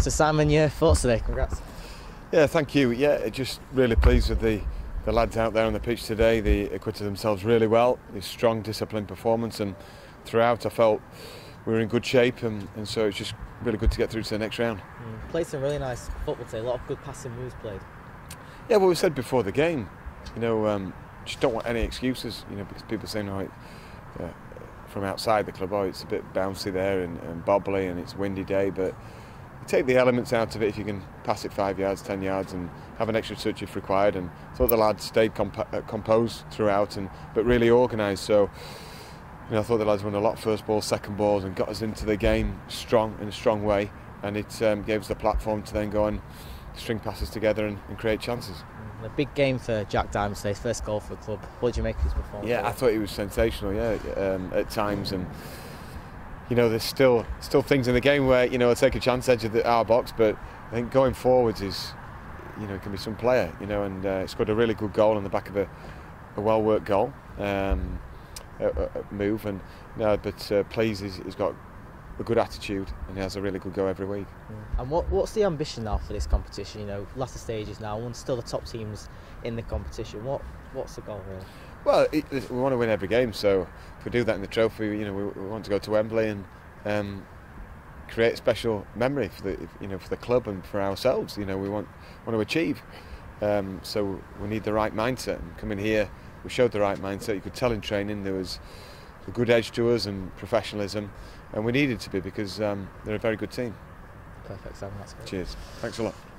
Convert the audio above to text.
So Simon, your thoughts today? Congrats. Yeah, thank you. Yeah, just really pleased with the, the lads out there on the pitch today. They acquitted themselves really well. It's strong, disciplined performance, and throughout I felt we were in good shape, and, and so it's just really good to get through to the next round. Mm. Played some really nice football today. A lot of good passing moves played. Yeah, well, we said before the game, you know, um, just don't want any excuses, you know, because people say, no, it, uh, from outside the club, oh, it's a bit bouncy there and, and bobbly and it's a windy day, but take the elements out of it if you can pass it five yards, ten yards, and have an extra touch if required. And thought the lads stayed comp- uh, composed throughout, and but really organised. So. You know, I thought the lads won a lot first balls, second balls, and got us into the game strong in a strong way, and it um, gave us the platform to then go and string passes together and, and create chances. A big game for Jack Diamond today, first goal for the club. What did you make of his performance? Yeah, I thought he was sensational. Yeah, um, at times, and you know, there's still still things in the game where you know I take a chance edge of the, our box, but I think going forwards is, you know, can be some player. You know, and uh, scored a really good goal on the back of a, a well worked goal. Um, a, a move and no, but uh, plays he's, he's got a good attitude and he has a really good go every week. And what what's the ambition now for this competition? You know, latter stages now, and still the top teams in the competition. What what's the goal really? Well, it, we want to win every game, so if we do that in the trophy, you know, we, we want to go to Wembley and um, create a special memory for the you know for the club and for ourselves. You know, we want want to achieve. Um, so we need the right mindset and coming here we showed the right mindset. You could tell in training there was a good edge to us and professionalism, and we needed to be because um, they're a very good team. Perfect, Sam. That's great. Cheers. Thanks a lot.